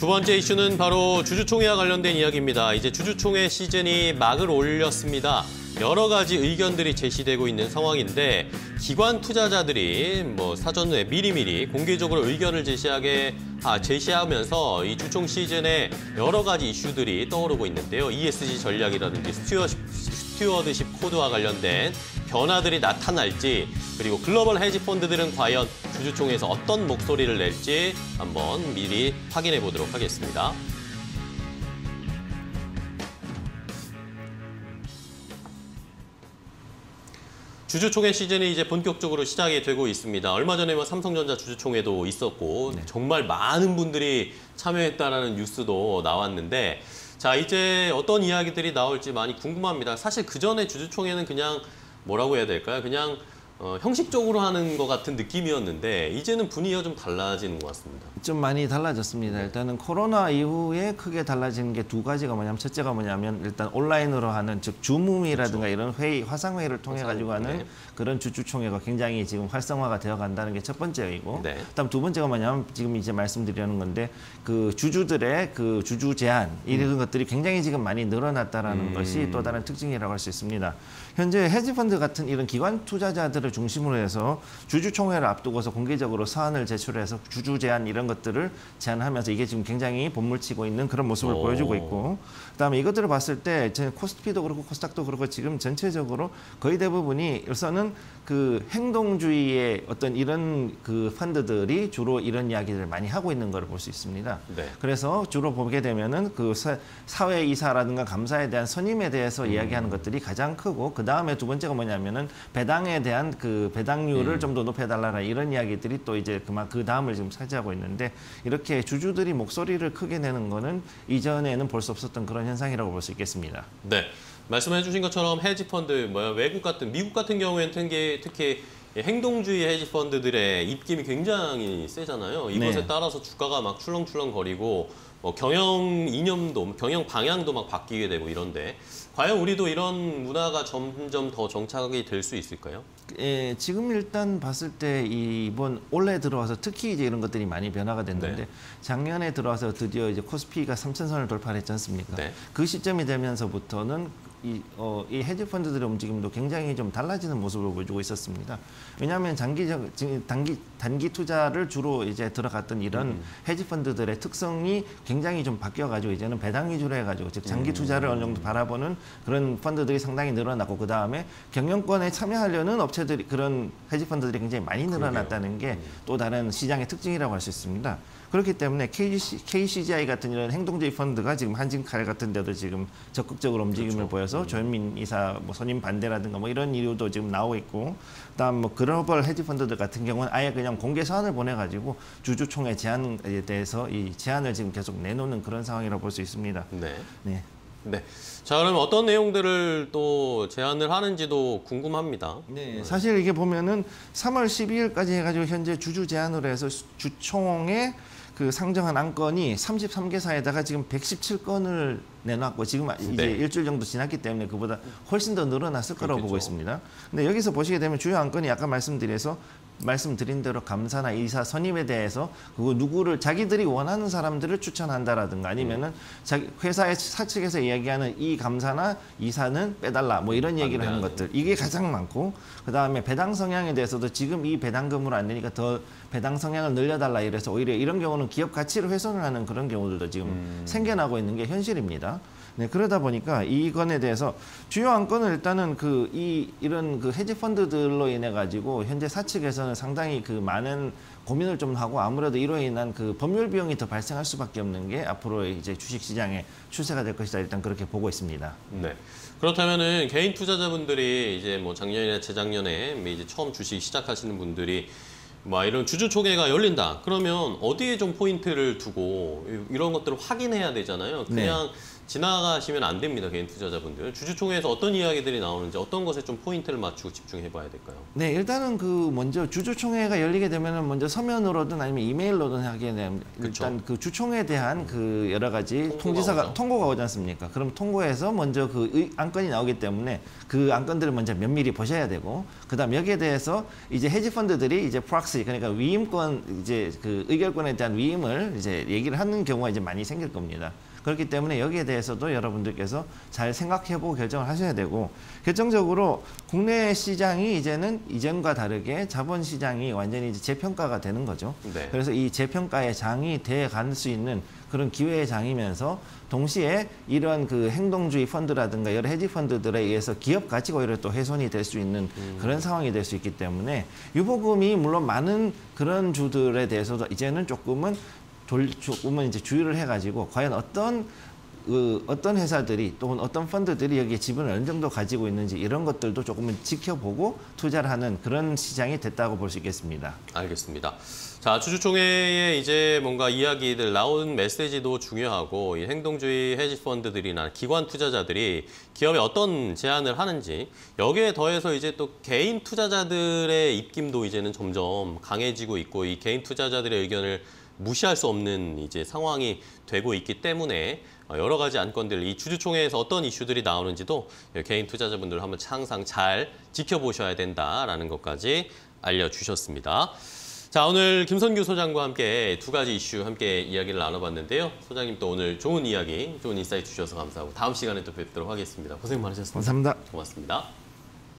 두 번째 이슈는 바로 주주총회와 관련된 이야기입니다. 이제 주주총회 시즌이 막을 올렸습니다. 여러 가지 의견들이 제시되고 있는 상황인데 기관 투자자들이 뭐 사전에 미리미리 공개적으로 의견을 제시하게 아, 제시하면서 이 주총 시즌에 여러 가지 이슈들이 떠오르고 있는데요. ESG 전략이라든지 stewar, stewardship 코드와 관련된 변화들이 나타날지 그리고 글로벌 헤지 펀드들은 과연 주주총회에서 어떤 목소리를 낼지 한번 미리 확인해 보도록 하겠습니다. 주주총회 시즌이 이제 본격적으로 시작이 되고 있습니다. 얼마 전에 뭐 삼성전자 주주총회도 있었고 네. 정말 많은 분들이 참여했다라는 뉴스도 나왔는데 자 이제 어떤 이야기들이 나올지 많이 궁금합니다. 사실 그 전에 주주총회는 그냥 뭐라고 해야 될까요? 그냥 어, 형식적으로 하는 것 같은 느낌이었는데 이제는 분위기가 좀 달라지는 것 같습니다. 좀 많이 달라졌습니다. 일단은 코로나 이후에 크게 달라지는 게두 가지가 뭐냐면 첫째가 뭐냐면 일단 온라인으로 하는 즉 주무미라든가 이런 회의 화상 회의를 통해 가지고 하는 네. 그런 주주총회가 굉장히 지금 활성화가 되어 간다는 게 첫 번째이고 네. 그다음 두 번째가 뭐냐면 지금 이제 말씀드리는 건데 그 주주들의 그 주주 제한 이런 것들이 굉장히 지금 많이 늘어났다라는 음. 것이 또 다른 특징이라고 할 수 있습니다. 현재 헤지펀드 같은 이런 기관 투자자들을 중심으로 해서 주주총회를 앞두고서 공개적으로 사안을 제출해서 주주 제한 이런 것들을 제안하면서 이게 지금 굉장히 본물치고 있는 그런 모습을 오. 보여주고 있고 그다음에 이것들을 봤을 때 코스피도 그렇고 코스닥도 그렇고 지금 전체적으로 거의 대부분이 우선은 그 행동주의의 어떤 이런 그 펀드들이 주로 이런 이야기들을 많이 하고 있는 걸 볼 수 있습니다. 네. 그래서 주로 보게 되면은 그 사- 사회 이사라든가 감사에 대한 선임에 대해서 이야기하는 것들이 가장 크고 그 다음 에 두 번째가 뭐냐면은 배당에 대한 그 배당률을 좀더 높여달라라 이런 이야기들이 또 이제 그만 그 다음을 지금 차지하고 있는데 이렇게 주주들이 목소리를 크게 내는 거는 이전에는 볼 수 없었던 그런 현상이라고 볼 수 있겠습니다. 네. 말씀해 주신 것처럼 헤지 펀드 뭐야 외국 같은 미국 같은 경우에는 특히, 특히 행동주의 헤지 펀드들의 입김이 굉장히 세잖아요. 이것에 네. 따라서 주가가 막 출렁출렁 거리고 뭐 경영 이념도 경영 방향도 막 바뀌게 되고 이런데 과연 우리도 이런 문화가 점점 더 정착이 될 수 있을까요? 예, 지금 일단 봤을 때 이번 올해 들어와서 특히 이제 이런 것들이 많이 변화가 됐는데 네. 작년에 들어와서 드디어 이제 코스피가 3천선을 돌파했지 않습니까? 네. 그 시점이 되면서부터는 이, 어, 이 헤지 펀드들의 움직임도 굉장히 좀 달라지는 모습을 보여주고 있었습니다. 왜냐하면 장기적 지금 단기 단기 투자를 주로 이제 들어갔던 이런 음. 헤지 펀드들의 특성이 굉장히 좀 바뀌어가지고 이제는 배당 위주로 해가지고 즉 장기 투자를 어느 정도 바라보는 그런 펀드들이 상당히 늘어났고 그 다음에 경영권에 참여하려는 업체들이 그런 헤지 펀드들이 굉장히 많이 늘어났다는 게 또 다른 시장의 특징이라고 할 수 있습니다. 그렇기 때문에 KC, KCGI 같은 이런 행동주의 펀드가 지금 한진칼 같은 데도 지금 적극적으로 움직임을 그렇죠. 보여 서 조현민 이사 뭐 선임 반대라든가 뭐 이런 이유도 지금 나오고 있고 그다음 뭐 글로벌 헤지 펀드들 같은 경우는 아예 그냥 공개 사안을 보내 가지고 주주총회 제안에 대해서 이 제안을 지금 계속 내놓는 그런 상황이라고 볼 수 있습니다. 네. 네. 네. 자, 그럼 어떤 내용들을 또 제안을 하는지도 궁금합니다. 네, 사실 이게 보면은 3월 12일까지 해가지고 현재 주주 제안으로 해서 주총에 그 상정한 안건이 33개사에다가 지금 117건을 내놨고 지금 이제 네. 일주일 정도 지났기 때문에 그보다 훨씬 더 늘어났을 거라고 그렇겠죠. 보고 있습니다. 근데 여기서 보시게 되면 주요 안건이 아까 말씀드려서 말씀드린 대로 감사나 이사 선임에 대해서 그거 누구를 자기들이 원하는 사람들을 추천한다라든가 아니면은 자기 회사의 사측에서 이야기하는 이 감사나 이사는 빼달라 뭐 이런 얘기를 하는 반대하는. 것들 이게 가장 많고 그 다음에 배당 성향에 대해서도 지금 이 배당금을 안 내니까 더 배당 성향을 늘려달라 이래서 오히려 이런 경우는 기업 가치를 훼손을 하는 그런 경우들도 지금 생겨나고 있는 게 현실입니다. 네, 그러다 보니까 이 건에 대해서 주요 안건은 일단은 그 이 이런 그 헤지 펀드들로 인해 가지고 현재 사측에서는 상당히 그 많은 고민을 좀 하고 아무래도 이로 인한 그 법률 비용이 더 발생할 수밖에 없는 게 앞으로 이제 주식 시장의 추세가 될 것이다 일단 그렇게 보고 있습니다. 네. 그렇다면은 개인 투자자분들이 이제 뭐 작년이나 재작년에 뭐 이제 처음 주식 시작하시는 분들이 뭐 이런 주주 총회가 열린다. 그러면 어디에 좀 포인트를 두고 이- 이런 것들을 확인해야 되잖아요. 그냥 지나가시면 안 됩니다. 개인 투자자분들. 주주총회에서 어떤 이야기들이 나오는지 어떤 것에 좀 포인트를 맞추고 집중해 봐야 될까요? 네, 일단은 그 먼저 주주총회가 열리게 되면은 먼저 서면으로든 아니면 이메일로든 하게 되면 일단 그 주총회에 대한 그 여러 가지 통지서가 오죠. 통고가 오지 않습니까? 그럼 통고에서 먼저 그 의- 안건이 나오기 때문에 그 안건들을 먼저 면밀히 보셔야 되고 그다음 여기에 대해서 이제 헤지 펀드들이 이제 프락시 그러니까 위임권 이제 그 의결권에 대한 위임을 이제 얘기를 하는 경우가 이제 많이 생길 겁니다. 그렇기 때문에 여기에 대해서 도 여러분들께서 잘 생각해보고 결정을 하셔야 되고 결정적으로 국내 시장이 이제는 이전과 다르게 자본 시장이 완전히 이제 재평가가 되는 거죠. 네. 그래서 이 재평가의 장이 돼갈 수 있는 그런 기회의 장이면서 동시에 이런 그 행동주의 펀드라든가 여러 헤지 펀드들에 의해서 기업 가치가 오히려 또 훼손이 될 수 있는 그런 상황이 될 수 있기 때문에 유보금이 물론 많은 그런 주들에 대해서도 이제는 조금은 돌 조금은 이제 주의를 해가지고 과연 어떤 그 어떤 회사들이 또는 어떤 펀드들이 여기에 지분을 어느 정도 가지고 있는지 이런 것들도 조금은 지켜보고 투자를 하는 그런 시장이 됐다고 볼 수 있겠습니다. 알겠습니다. 자, 주주총회에 이제 뭔가 이야기들 나온 메시지도 중요하고 이 행동주의 헤지 펀드들이나 기관 투자자들이 기업에 어떤 제안을 하는지 여기에 더해서 이제 또 개인 투자자들의 입김도 이제는 점점 강해지고 있고 이 개인 투자자들의 의견을 무시할 수 없는 이제 상황이 되고 있기 때문에 어, 여러 가지 안건들 이 주주총회에서 어떤 이슈들이 나오는지도 개인 투자자분들 한번 항상 잘 지켜보셔야 된다라는 것까지 알려주셨습니다. 자 오늘 김선규 소장과 함께 두 가지 이슈 함께 이야기를 나눠봤는데요. 소장님 또 오늘 좋은 이야기, 좋은 insight 주셔서 감사하고 다음 시간에 또 뵙도록 하겠습니다. 고생 많으셨습니다. 감사합니다. 고맙습니다.